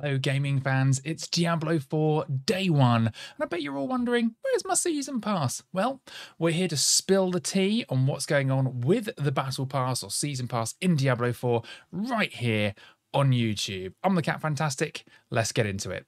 Hello, gaming fans. It's Diablo 4 Day 1, and I bet you're all wondering, where's my Season Pass? Well, we're here to spill the tea on what's going on with the Battle Pass or Season Pass in Diablo 4 right here on YouTube. I'm the Kap Fantastic. Let's get into it.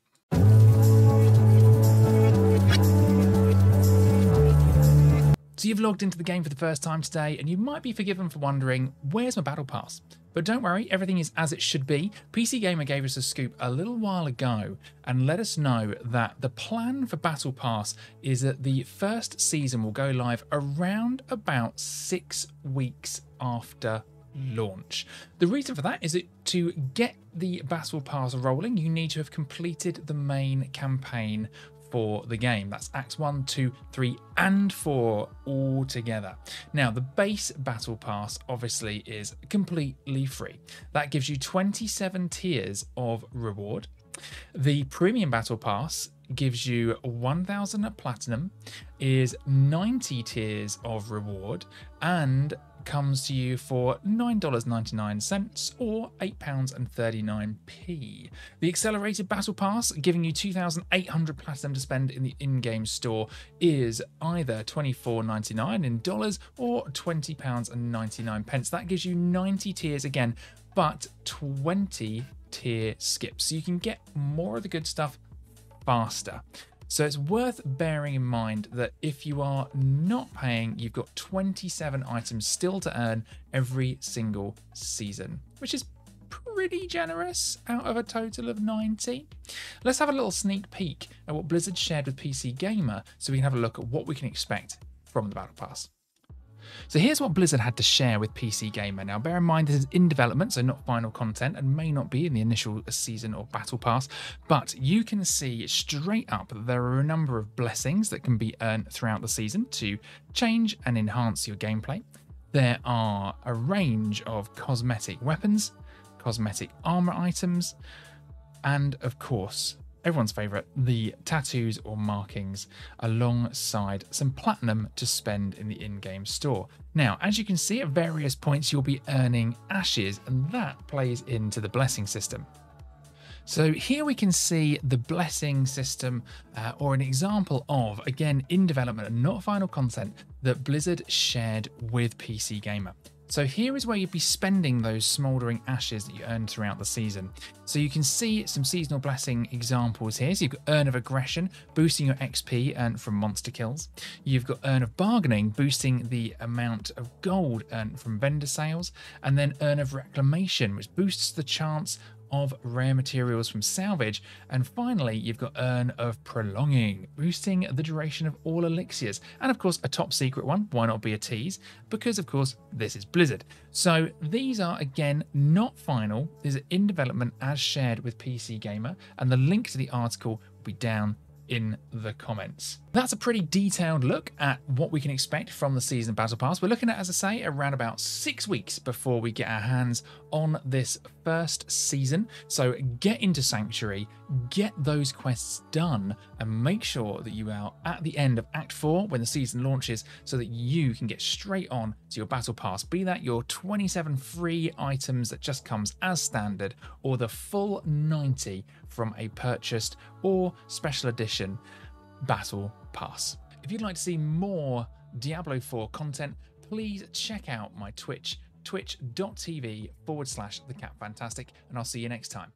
So you've logged into the game for the first time today, and you might be forgiven for wondering, where's my Battle Pass? But don't worry, everything is as it should be. PC Gamer gave us a scoop a little while ago and let us know that the plan for Battle Pass is that the first season will go live around about six weeks after launch. The reason for that is that to get the Battle Pass rolling, you need to have completed the main campaign for the game. That's Acts 1, 2, 3, and 4 all together. Now, the base Battle Pass obviously is completely free. That gives you 27 tiers of reward. The Premium Battle Pass gives you 1000 platinum, is 90 tiers of reward, and comes to you for $9.99 or £8.39p. The Accelerated Battle Pass, giving you 2,800 platinum to spend in the in game store, is either $24.99 in dollars or £20.99. That gives you 90 tiers again, but 20 tier skips. So you can get more of the good stuff faster. So it's worth bearing in mind that if you are not paying, you've got 27 items still to earn every single season, which is pretty generous out of a total of 90. Let's have a little sneak peek at what Blizzard shared with PC Gamer so we can have a look at what we can expect from the Battle Pass. So here's what Blizzard had to share with PC Gamer. Now, bear in mind this is in development, so not final content, and may not be in the initial season or battle pass, but you can see straight up there are a number of blessings that can be earned throughout the season to change and enhance your gameplay. There are a range of cosmetic weapons, cosmetic armor items, and of course, everyone's favourite, the tattoos or markings, alongside some platinum to spend in the in game store. Now, as you can see, at various points, you'll be earning ashes, and that plays into the blessing system. So here we can see the blessing system uh, or an example of, again, in development and not final content that Blizzard shared with PC Gamer. So here is where you'd be spending those smouldering ashes that you earned throughout the season. So you can see some seasonal blessing examples here. So you've got Urn of Aggression, boosting your XP earned from monster kills. You've got Urn of Bargaining, boosting the amount of gold earned from vendor sales. And then Urn of Reclamation, which boosts the chance of rare materials from salvage. And finally, you've got Urn of Prolonging, boosting the duration of all elixirs. And of course, a top secret one. Why not be a tease? Because, of course, this is Blizzard. So these are, again, not final. These are in development as shared with PC Gamer. And the link to the article will be down in the comments. That's a pretty detailed look at what we can expect from the season battle pass. We're looking at, as I say, around about six weeks before we get our hands on this first season. So get into Sanctuary, get those quests done, and make sure that you are at the end of Act 4 when the season launches so that you can get straight on to your battle pass. Be that your 27 free items that just comes as standard, or the full 90 from a purchased or special edition battle pass. If you'd like to see more Diablo 4 content, please check out my Twitch, twitch.tv forward slash the kap fantastic, and I'll see you next time.